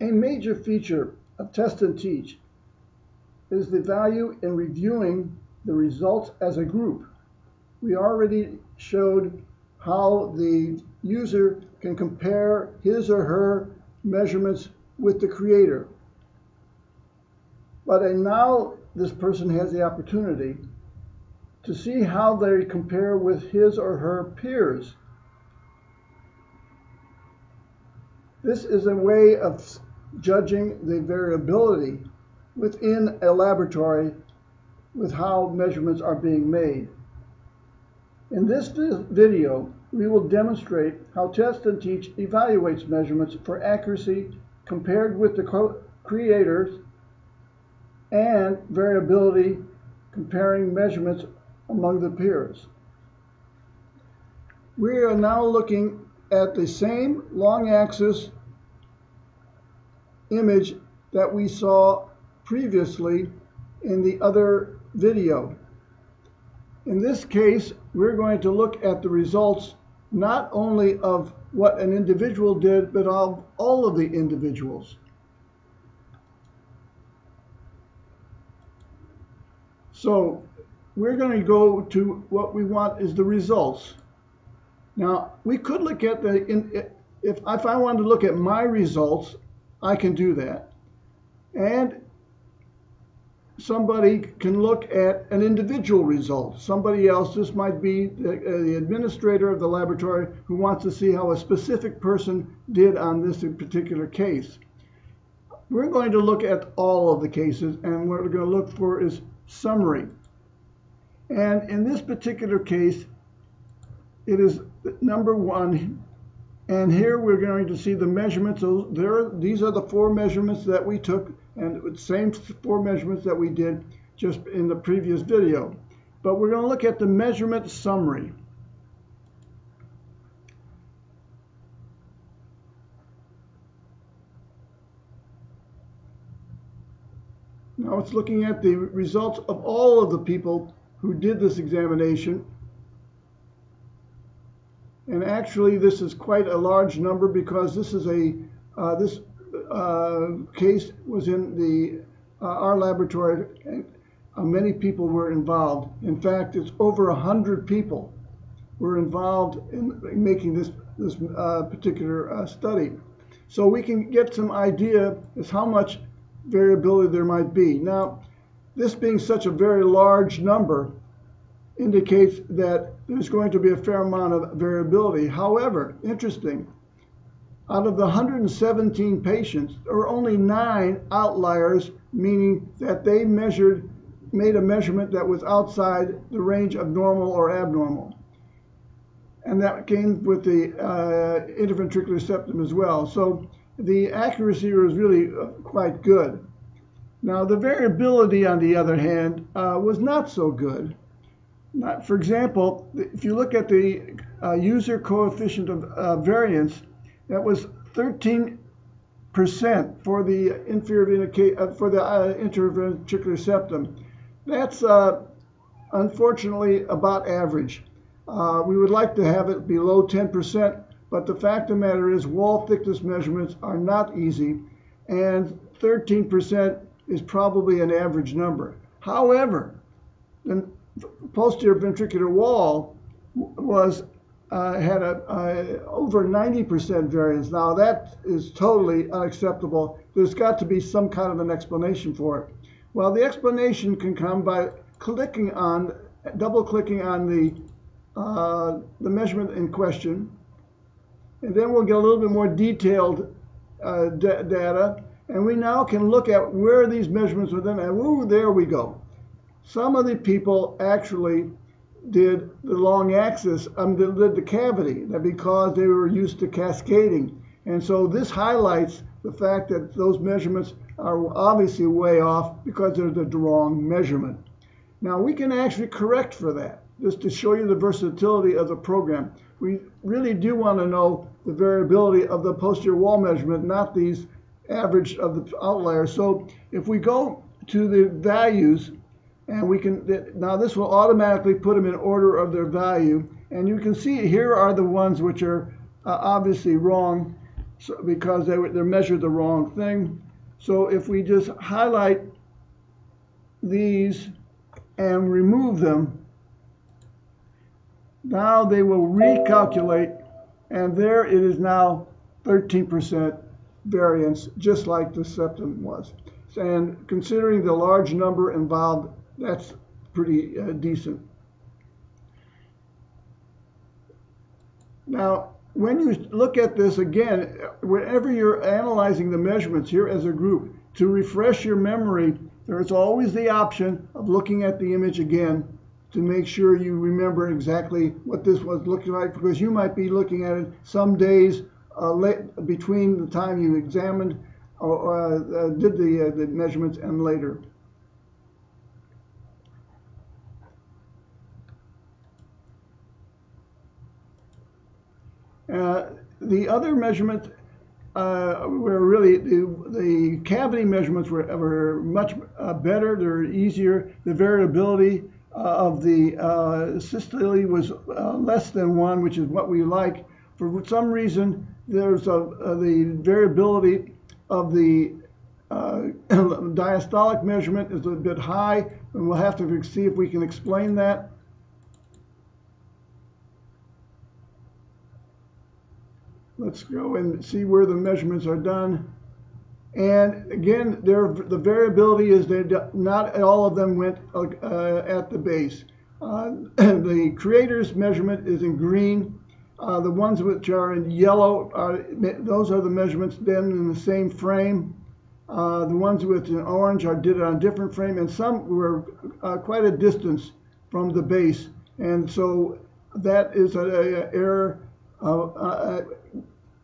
A major feature of test and teach is the value in reviewing the results as a group. We already showed how the user can compare his or her measurements with the creator. But now this person has the opportunity to see how they compare with his or her peers. This is a way of judging the variability within a laboratory with how measurements are being made. In this video, we will demonstrate how Test and Teach evaluates measurements for accuracy compared with the creators and variability comparing measurements among the peers. We are now looking at the same long axis image that we saw previously in the other video. In this case, we're going to look at the results not only of what an individual did, but of all of the individuals. So we're going to go to what we want is the results. Now, we could look at the, in, if, if I wanted to look at my results, I can do that. And somebody can look at an individual result. Somebody else, this might be the, uh, the, administrator of the laboratory who wants to see how a specific person did on this particular case. We're going to look at all of the cases and what we're going to look for is summary. And in this particular case, it is number one. And here we're going to see the measurements. So there, these are the four measurements that we took and the same four measurements that we did just in the previous video. But we're going to look at the measurement summary. Now it's looking at the results of all of the people who did this examination. And actually this is quite a large number because this is a uh, this uh, case was in the uh, our laboratory and uh, many people were involved. In fact, it's over a hundred people were involved in making this this uh, particular uh, study. So we can get some idea as how much variability there might be. Now, this being such a very large number indicates that there's going to be a fair amount of variability. However, interesting, out of the 117 patients, there were only nine outliers, meaning that they measured, made a measurement that was outside the range of normal or abnormal. And that came with the uh, interventricular septum as well. So the accuracy was really uh, quite good. Now, the variability, on the other hand, uh, was not so good. Not, for example, if you look at the uh, user coefficient of uh, variance, that was 13% for the inferior uh, for the uh, interventricular septum. That's uh, unfortunately about average. we would like to have it below 10%, but the fact of the matter is wall thickness measurements are not easy, and 13% is probably an average number. However, posterior ventricular wall was uh, had a, a, over 90% variance. Now that is totally unacceptable. There's got to be some kind of an explanation for it. Well, the explanation can come by clicking on, double clicking on the uh, the measurement in question, and then we'll get a little bit more detailed uh, data, and we now can look at where these measurements were done, and ooh, there we go. Some of the people actually did the long axis, um, did the cavity, that because they were used to cascading. And so this highlights the fact that those measurements are obviously way off because they're the wrong measurement. Now we can actually correct for that, just to show you the versatility of the program. We really do want to know the variability of the posterior wall measurement, not these average of the outliers. So if we go to the values, and we can now this will automatically put them in order of their value and you can see here are the ones which are uh, obviously wrong so, because they, were- they measured the wrong thing. So if we just highlight these and remove them, now they will recalculate, and there it is now 13% variance, just like the septum was. And considering the large number involved, that's pretty uh, decent. Now, when you look at this again, whenever you're analyzing the measurements here as a group, to refresh your memory, there's always the option of looking at the image again to make sure you remember exactly what this was looking like because you might be looking at it some days uh, late, between the time you examined or uh, uh, did the, uh, the measurements and later. The other measurement uh, were really the, the cavity measurements were, were much uh, better. They're easier. The variability uh, of the uh, systole was uh, less than one, which is what we like. For some reason, there's a, the variability of the diastolic measurement is a bit high, and we'll have to see if we can explain that. Let's go and see where the measurements are done. And again, the variability is that not all of them went uh, at the base. Uh, the creator's measurement is in green. Uh, the ones which are in yellow, are, those are the measurements then in the same frame. Uh, the ones with in orange are did it on a different frame, and some were uh, quite a distance from the base. And so that is an error. Uh,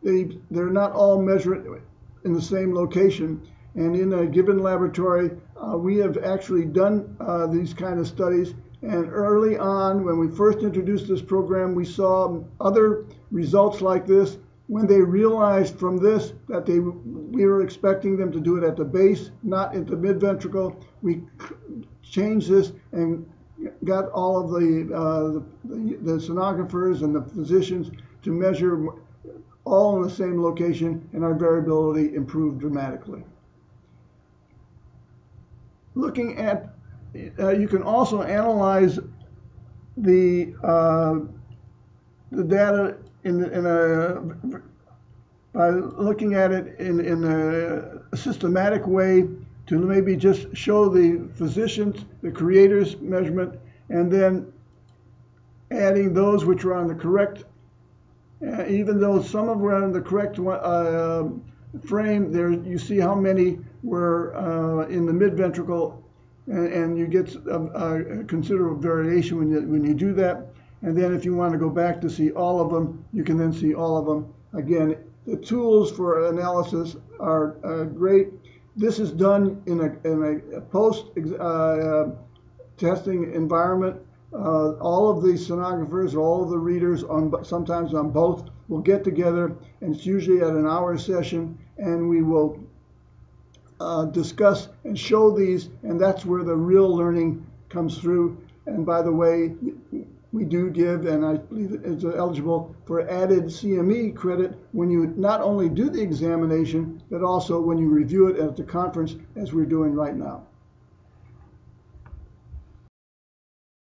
they, they're not all measured in the same location. And in a given laboratory, uh, we have actually done uh, these kind of studies. And early on, when we first introduced this program, we saw other results like this. When they realized from this that they we were expecting them to do it at the base, not at the mid ventricle, we changed this and got all of the, uh, the, the sonographers and the physicians to measure all in the same location, and our variability improved dramatically. Looking at, uh, you can also analyze the uh, the data in, in a by looking at it in, in a systematic way to maybe just show the physicians, the creators measurement, and then adding those which are on the correct uh, even though some of them were in the correct uh, frame, there you see how many were uh, in the mid ventricle, and, and, you get a, a, considerable variation when you, when you do that. And then if you want to go back to see all of them, you can then see all of them. Again, the tools for analysis are uh, great. This is done in a, in a post uh, testing environment uh, all of the sonographers, all of the readers, on sometimes on both, will get together, and it's usually at an hour session, and we will uh, discuss and show these, and that's where the real learning comes through. And by the way, we do give, and I believe it's eligible for added CME credit when you not only do the examination, but also when you review it at the conference, as we're doing right now.